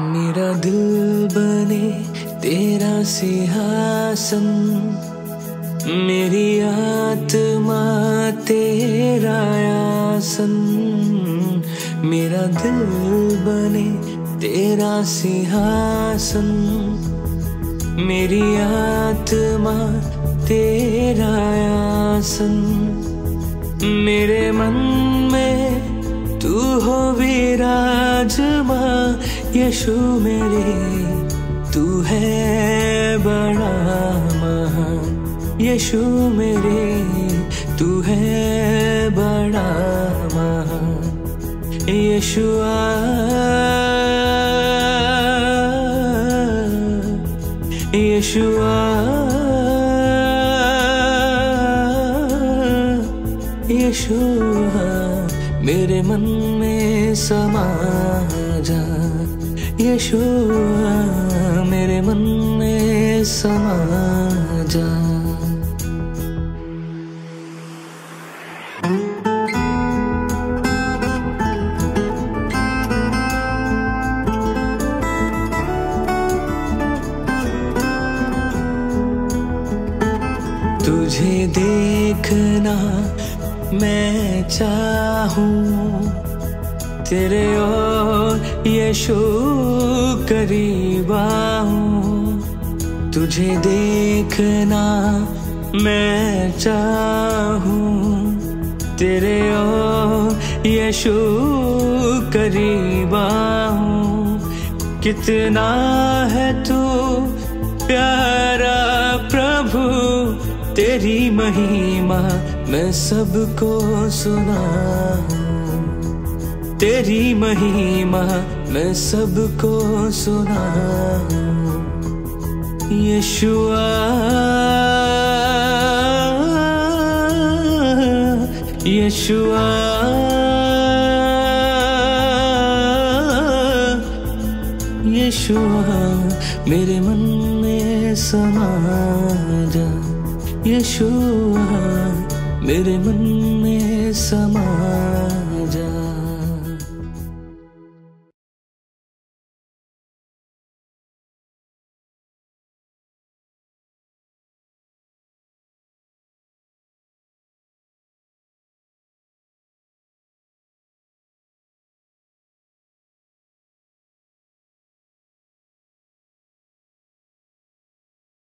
मेरा दिल बने तेरा सिंहासन मेरी आत्मा तेरा आसन। मेरा दिल बने तेरा सिंहासन मेरी आत्मा तेरा आसन। मेरे मन में तू हो विराजमा यीशु मेरे, तू है बड़ा महान। यीशु मेरे, तू है बड़ा महान। यीशुआ यीशुआ यीशुआ मेरे मन में समा जा। यीशुआ मेरे मन में समा जा। तुझे देखना मैं चाहूँ। तेरे और यशो करीबा हूँ। तुझे देखना मैं चाहूँ। तेरे और यशो करीबा हूँ। कितना है तू प्यारा प्रभु। तेरी महिमा मैं सबको सुना तेरी महिमा मैं सबको सुना यशुआ यशुआ यशुआ, मेरे मन में समा जा। यशुआ, मेरे मन में समा